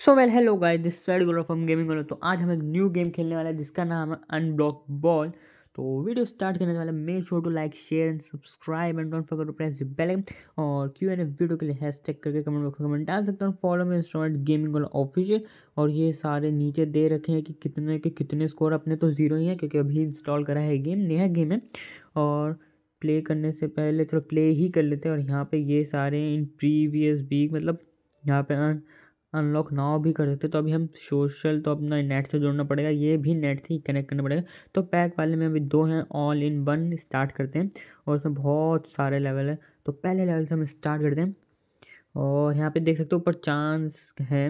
So well hello guys this side goal from gaming goal तो आज हम एक न्यू गेम खेलने वाला है, जिसका नाम है अनब्लॉक बॉल तो वीडियो स्टार्ट करने वाला make sure to like share and subscribe and don't forget to press the bell और क्यू एन वीडियो के लिए हैशटैग करके कमेंट बॉक्स में कमेंट डाल सकते हैं फॉलो में इंस्टॉलमेंट गेमिंग गोल ऑफिशियल और ये सारे नीचे दे रखे हैं कि कितने के कितने स्कोर अपने तो ज़ीरो ही है, क्योंकि अभी इंस्टॉल करा है गेम नया गेम है. और प्ले करने से पहले चलो प्ले ही कर लेते हैं और यहाँ पे ये सारे इन प्रीवियस वीक मतलब यहाँ पे अनलॉक नाव भी कर सकते तो अभी हम सोशल तो अपना नेट से जोड़ना पड़ेगा। ये भी नेट से ही कनेक्ट करना पड़ेगा। तो पैक वाले में अभी दो हैं ऑल इन वन स्टार्ट करते हैं। और उसमें बहुत सारे लेवल है। तो पहले लेवल से हम स्टार्ट करते हैं। और यहाँ पे देख सकते हो ऊपर चांस है।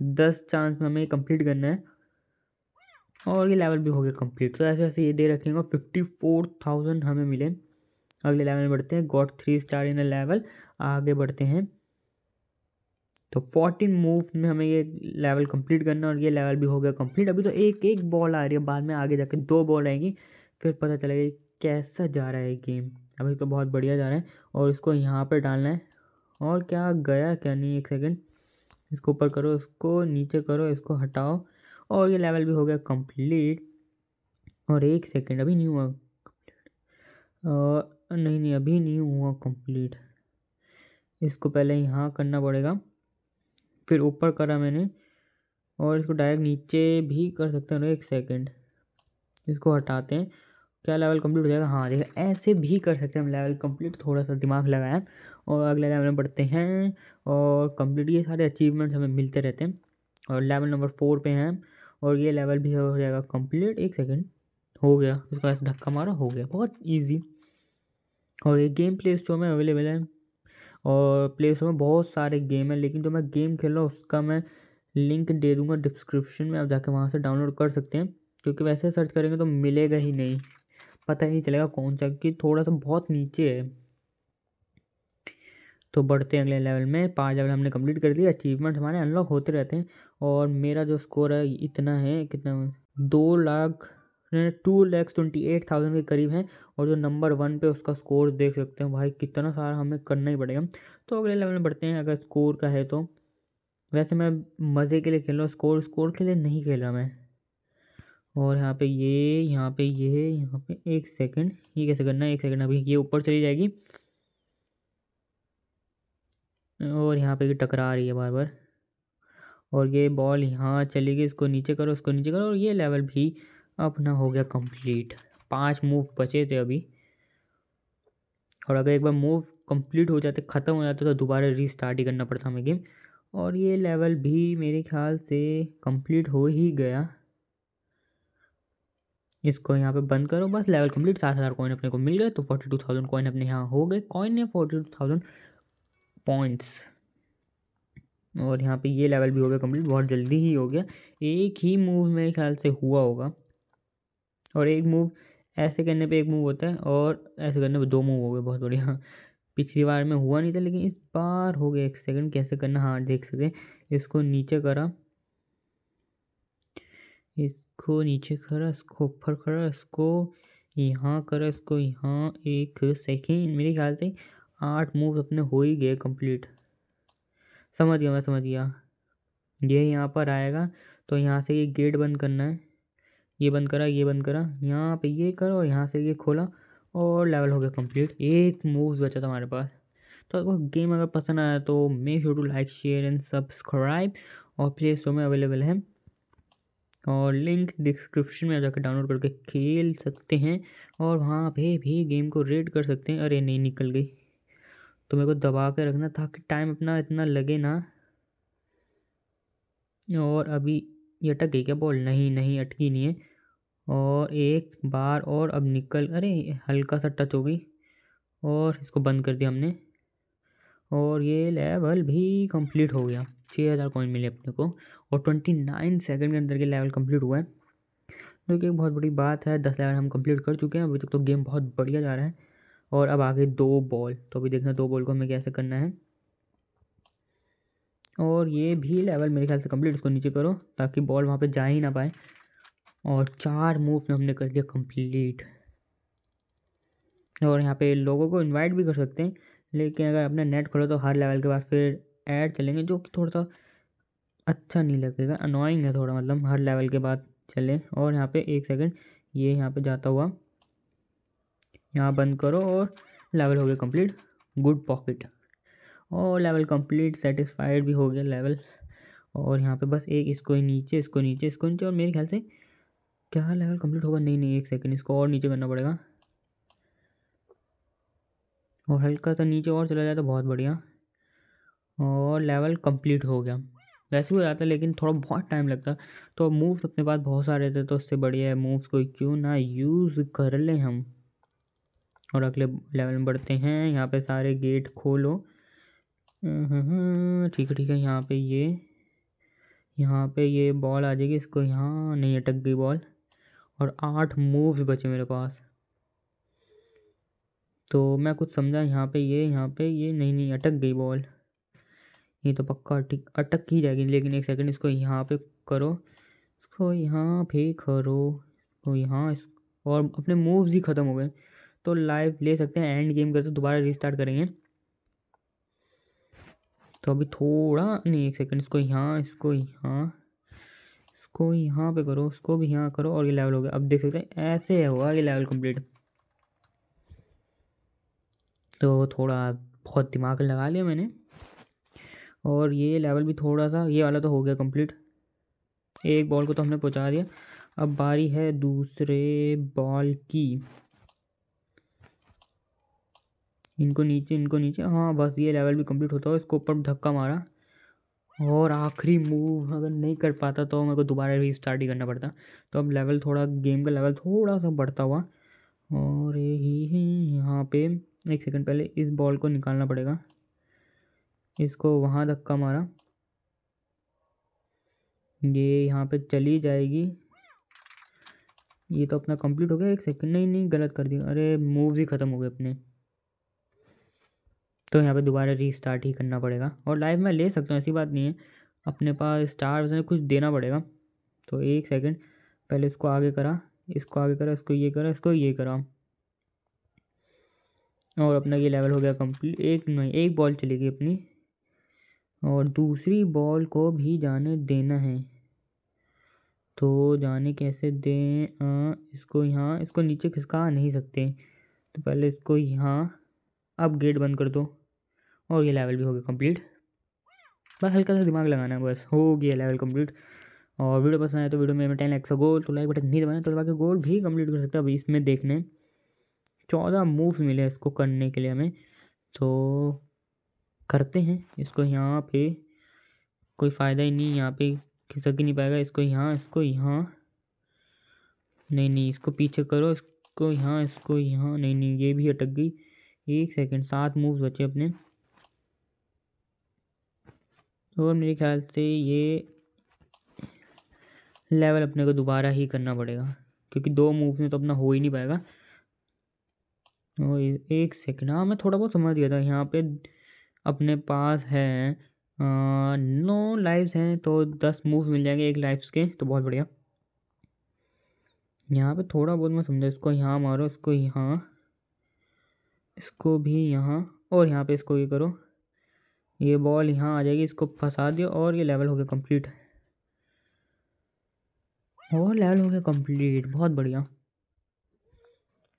दस चांस में हमें कंप्लीट करना है। और ये लेवल भी हो गया कंप्लीट तो ऐसे ऐसे ये दे रखेंगे फिफ्टी फोर थाउज़ेंड हमें मिले। अगले लेवल में बढ़ते हैं। Got three star in level आगे बढ़ते हैं। तो फोर्टीन मूव में हमें ये लेवल कंप्लीट करना और ये लेवल भी हो गया कंप्लीट अभी तो एक एक बॉल आ रही है, बाद में आगे जाके दो बॉल आएँगी, फिर पता चलेगा कैसा जा रहा है गेम अभी तो बहुत बढ़िया जा रहा है और इसको यहाँ पर डालना है। और क्या गया क्या नहीं, एक सेकेंड इसको ऊपर करो, इसको नीचे करो, इसको हटाओ और ये लेवल भी हो गया कंप्लीट और एक सेकेंड अभी नहीं हुआ कंप्लीट नहीं नहीं, अभी नहीं हुआ कंप्लीट इसको पहले यहाँ करना पड़ेगा। फिर ऊपर करा मैंने और इसको डायरेक्ट नीचे भी कर सकते हैं। एक सेकेंड इसको हटाते हैं। क्या लेवल कंप्लीट हो जाएगा? हाँ देखिए, ऐसे भी कर सकते हैं हम लेवल कंप्लीट थोड़ा सा दिमाग लगाया और अगले लेवल में बढ़ते हैं और कंप्लीट ये सारे अचीवमेंट्स हमें मिलते रहते हैं और लेवल नंबर फोर पे हैं और ये लेवल भी हो जाएगा कंप्लीट एक सेकेंड हो गया। इसको ऐसे धक्का मारा, हो गया। बहुत ईजी और ये गेम प्ले स्टोर में अवेलेबल है। और प्ले स्टोर में बहुत सारे गेम हैं, लेकिन जो मैं गेम खेल रहा हूँ, उसका मैं लिंक दे दूँगा डिस्क्रिप्शन में, आप जाकर वहाँ से डाउनलोड कर सकते हैं, क्योंकि वैसे सर्च करेंगे तो मिलेगा ही नहीं, पता ही नहीं चलेगा कौन सा, क्योंकि थोड़ा सा बहुत नीचे है। तो बढ़ते हैं अगले लेवल में, पाँच लेवल हमने कंप्लीट कर दिया अचीवमेंट हमारे अनलॉक होते रहते हैं, और मेरा जो स्कोर है इतना है, कितना, दो lakh two lakhs twenty eight thousand के करीब हैं और जो नंबर वन पे उसका स्कोर देख सकते हैं, भाई कितना सारा हमें करना ही पड़ेगा। तो अगले लेवल में बढ़ते हैं, अगर स्कोर का है तो। वैसे मैं मज़े के लिए खेल रहा हूँ स्कोर स्कोर के लिए नहीं खेल रहा मैं। और यहाँ पे ये, यहाँ पे ये, यहाँ पे एक सेकंड ये कैसे करना है, एक सेकंड अभी ये ऊपर चली जाएगी। और यहाँ पे ये टकरा रही है बार बार। और ये बॉल यहाँ चलेगी इसको नीचे करो, इसको नीचे करो और ये लेवल भी अपना हो गया कंप्लीट पाँच मूव बचे थे अभी। और अगर एक बार मूव कंप्लीट हो जाते, ख़त्म हो जाते तो दोबारा रीस्टार्ट ही करना पड़ता हमें गेम और ये लेवल भी मेरे ख्याल से कंप्लीट हो ही गया। इसको यहाँ पे बंद करो, बस लेवल कंप्लीट सात हज़ार कॉइन अपने को मिल गए तो फोर्टी टू थाउज़ेंड कॉइन अपने यहाँ हो गए। कॉइन है फोर्टी टू थाउज़ेंड पॉइंट्स और यहाँ पे ये लेवल भी हो गया कंप्लीट बहुत जल्दी ही हो गया। एक ही मूव मेरे ख्याल से हुआ होगा। और एक मूव ऐसे करने पे एक मूव होता है और ऐसे करने पे दो मूव हो गए, बहुत बढ़िया। पिछली बार में हुआ नहीं था, लेकिन इस बार हो गया एक सेकंड कैसे करना? हाँ देख सके इसको नीचे करा। इसको नीचे करा, इसको ऊपर करा, इसको यहाँ करा, इसको यहाँ एक सेकेंड मेरे ख्याल से आठ मूव अपने हो ही गए कंप्लीट समझ गया मैं, समझ गया। ये यहाँ पर आएगा तो यहाँ से ये गेट बंद करना है। ये बंद करा, ये बंद करा, यहाँ पे ये करो और यहाँ से ये खोला और लेवल हो गया कंप्लीट एक मूव बचा था हमारे पास। तो अगर गेम अगर पसंद आया तो make sure to like share and subscribe और प्ले स्टोर में अवेलेबल है। और लिंक डिस्क्रिप्शन में जाकर डाउनलोड करके खेल सकते हैं। और वहाँ पे भी गेम को रेड कर सकते हैं। अरे, नहीं, निकल गई। तो मेरे को दबा के रखना ताकि टाइम अपना इतना लगे ना। और अभी ये अटक गई क्या बॉल? नहीं नहीं, अटकी नहीं है। और एक बार और अब निकल, अरे, हल्का सा टच हो गई। और इसको बंद कर दिया हमने। और ये लेवल भी कंप्लीट हो गया। छः हज़ार कॉइन मिले अपने को। और ट्वेंटी नाइन सेकेंड के अंदर के लेवल कंप्लीट हुआ है। जो कि एक बहुत बड़ी बात है, दस लेवल हम कंप्लीट कर चुके हैं। अभी तक तो गेम बहुत बढ़िया जा रहा है। और अब आगे दो बॉल। तो अभी देखना दो बॉल को हमें कैसे करना है। और ये भी लेवल मेरे ख्याल से कंप्लीट उसको नीचे करो ताकि बॉल वहाँ पे जा ही ना पाए। और चार मूव हमने कर दिया कंप्लीट और यहाँ पे लोगों को इनवाइट भी कर सकते हैं, लेकिन अगर अपने नेट खोलो तो हर लेवल के बाद फिर ऐड चलेंगे, जो कि थोड़ा सा अच्छा नहीं लगेगा अनोइंग है थोड़ा मतलब हर लेवल के बाद चले। और यहाँ पे एक सेकंड ये यहाँ पे जाता हुआ, यहाँ बंद करो और लेवल हो गया कंप्लीट गुड पॉकेट और लेवल कंप्लीट सेटिस्फाइड भी हो गया लेवल और यहाँ पे बस एक इसको नीचे इसको नीचे इसको नीचे। और मेरे ख्याल से क्या लेवल कंप्लीट होगा? नहीं नहीं, एक सेकंड इसको और नीचे करना पड़ेगा। और हल्का सा नीचे और चला जाए तो बहुत बढ़िया। और लेवल कंप्लीट हो गया। वैसे भी हो जाता लेकिन थोड़ा बहुत टाइम लगता तो मूव्स अपने पास बहुत सारे थे तो उससे बढ़िया है मूव्स को क्यों ना यूज़ कर लें हम। और अगले लेवल में बढ़ते हैं। यहाँ पे सारे गेट खोलो। ठीक है ठीक है, यहाँ पे ये, यहाँ पे ये बॉल आ जाएगी इसको, यहाँ, नहीं, अटक गई बॉल और आठ मूव्स बचे मेरे पास। तो मैं कुछ समझा, यहाँ पे ये, यहाँ पे ये, नहीं नहीं, अटक गई बॉल ये तो पक्का अटक अटक ही जाएगी, लेकिन एक सेकंड इसको यहाँ पे करो, इसको यहाँ पे करो तो यहाँ और अपने मूव्स ही ख़त्म हो गए। तो लाइव ले सकते हैं एंड गेम करते, दोबारा रिस्टार्ट करेंगे। तो अभी थोड़ा नहीं, एक सेकंड इसको यहाँ इसको यहाँ इसको यहाँ पे करो, इसको भी यहाँ करो और ये लेवल हो गया। अब देख सकते हैं, ऐसे हुआ ये लेवल कंप्लीट तो थोड़ा बहुत दिमाग लगा लिया मैंने। और ये लेवल भी थोड़ा सा, ये वाला तो हो गया कंप्लीट एक बॉल को तो हमने पहुँचा दिया। अब बारी है दूसरे बॉल की। इनको नीचे इनको नीचे। हाँ बस ये लेवल भी कंप्लीट होता हो। इसको ऊपर धक्का मारा। और आखिरी मूव अगर नहीं कर पाता तो मेरे को दोबारा भी स्टार्ट ही करना पड़ता। तो अब लेवल थोड़ा गेम का लेवल थोड़ा सा बढ़ता हुआ। और यही ही यहाँ पे। एक सेकंड पहले इस बॉल को निकालना पड़ेगा। इसको वहाँ धक्का मारा। ये यहाँ पे चली जाएगी। ये तो अपना कंप्लीट हो गया। एक सेकंड नहीं नहीं, गलत कर दिया। अरे मूव ही ख़त्म हो गए अपने। तो यहाँ पे दोबारा रीस्टार्ट ही करना पड़ेगा। और लाइव में ले सकता हूँ ऐसी बात नहीं है। अपने पास स्टार में कुछ देना पड़ेगा। तो एक सेकंड पहले इसको आगे करा इसको आगे करा इसको ये करा इसको ये करा। और अपना ये लेवल हो गया कंप्लीट एक नहीं एक बॉल चलेगी अपनी। और दूसरी बॉल को भी जाने देना है। तो जाने कैसे दें? आ, इसको यहाँ इसको नीचे खिसका नहीं सकते। तो पहले इसको यहाँ अब गेट बंद कर दो। और ये लेवल भी हो गया कंप्लीट बस हल्का सा दिमाग लगाना है बस, हो गया लेवल कंप्लीट और वीडियो पसंद आए तो वीडियो में टेन एक्स गोल तो लाइक बटन नहीं दबाना तो दबा के गोल भी कंप्लीट कर सकते हैं। अभी इसमें देखने, चौदह मूव्स मिले इसको करने के लिए हमें। तो करते हैं, इसको यहाँ पे कोई फ़ायदा ही नहीं, यहाँ पे खिसक ही नहीं पाएगा। इसको यहाँ इसको यहाँ, नहीं नहीं, इसको पीछे करो, इसको यहाँ इसको यहाँ, नहीं नहीं, ये भी अटक गई। एक सेकंड सात मूव्स बचे अपने। और मेरे ख्याल से ये लेवल अपने को दोबारा ही करना पड़ेगा। क्योंकि दो मूव में तो अपना हो ही नहीं पाएगा। और एक सेकेंड हाँ मैं थोड़ा बहुत समझ गया था। यहाँ पे अपने पास है नौ लाइव्स हैं तो दस मूव मिल जाएँगे एक लाइव्स के तो बहुत बढ़िया। यहाँ पे थोड़ा बहुत मैं समझा, इसको यहाँ मारो, इसको यहाँ, इसको भी यहाँ, और यहाँ पे इसको ये करो। ये बॉल यहाँ आ जाएगी, इसको फंसा दियो और ये लेवल हो गया कंप्लीट और लेवल हो गया कंप्लीट बहुत बढ़िया।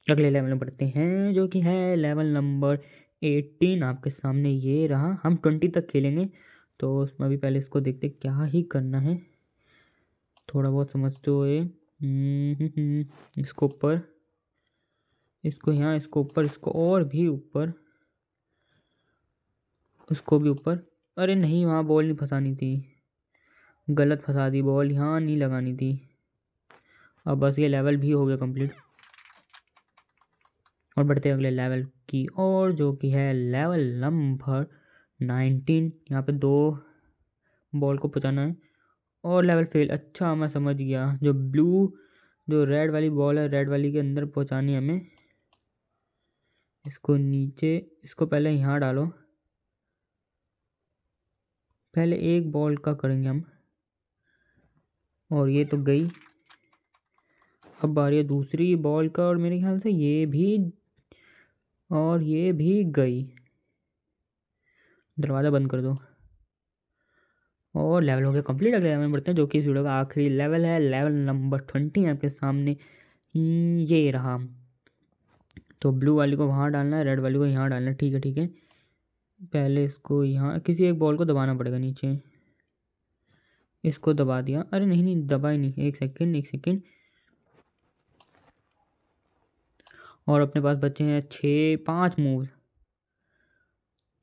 अगले लेवल में बढ़ते हैं, जो कि है लेवल नंबर एटीन आपके सामने ये रहा, हम ट्वेंटी तक खेलेंगे तो उसमें भी पहले इसको देखते क्या ही करना है। थोड़ा बहुत समझते हुए इसको ऊपर, इसको यहाँ, इसको ऊपर, इसको और भी ऊपर। उसको भी ऊपर। अरे नहीं, वहाँ बॉल नहीं फंसानी थी। गलत फंसा दी बॉल, यहाँ नहीं लगानी थी। अब बस ये लेवल भी हो गया कंप्लीट और बढ़ते अगले लेवल की और जो कि है लेवल नंबर नाइनटीन यहाँ पे दो बॉल को पहुँचाना है। और लेवल फेल अच्छा मैं समझ गया। जो ब्लू जो रेड वाली बॉल है रेड वाली के अंदर पहुँचानी हमें। इसको नीचे, इसको पहले यहाँ डालो। पहले एक बॉल का करेंगे हम। और ये तो गई। अब बारी है दूसरी बॉल का और मेरे ख्याल से ये भी और ये भी गई। दरवाज़ा बंद कर दो। और लेवल हो गया कंप्लीट अगले लेवल बढ़ते हैं, जो कि इस वीडियो का आखिरी लेवल है। लेवल नंबर ट्वेंटी आपके सामने। ये रहा। तो ब्लू वाली को वहाँ डालना है रेड वाली को यहाँ डालना है। ठीक है ठीक है। पहले इसको यहाँ, किसी एक बॉल को दबाना पड़ेगा नीचे। इसको दबा दिया। अरे नहीं नहीं, दबा ही नहीं। एक सेकेंड एक सेकेंड और अपने पास बचे हैं छः, पाँच मूव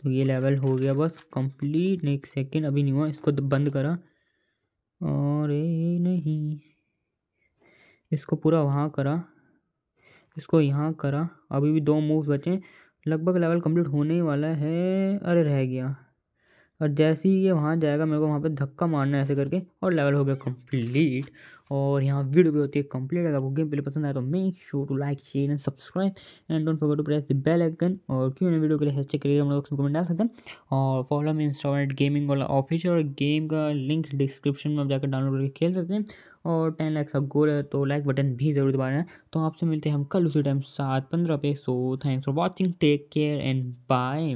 तो ये लेवल हो गया बस कंप्लीट एक सेकेंड अभी नहीं हुआ। इसको बंद करा। और नहीं। इसको पूरा वहाँ करा। इसको यहाँ करा। अभी भी दो मूव बचे लगभग लेवल कंप्लीट होने ही वाला है। अरे, रह गया। और जैसे ही ये वहाँ जाएगा, मेरे को वहाँ पे धक्का मारना है ऐसे करके, और लेवल हो गया कंप्लीट और यहाँ वीडियो भी होती है कंप्लीट अगर आपको गेम प्ले पसंद आए तो make sure to like share and subscribe and don't forget to press the bell icon और क्यों ना वीडियो के लिए चेक करिएगा हम लोग उसमें कमेंट डाल सकते हैं। और फॉलो में इंस्टॉलमेंट गेमिंग वाला ऑफिशियल और गेम का लिंक डिस्क्रिप्शन में आप जाकर डाउनलोड करके खेल सकते हैं। और टेन लाइक्स का गोल है तो लाइक बटन भी ज़रूर दबाना है। तो आपसे मिलते हैं हम कल उसी टाइम सात पंद्रह पे। So thanks for watching take care and bye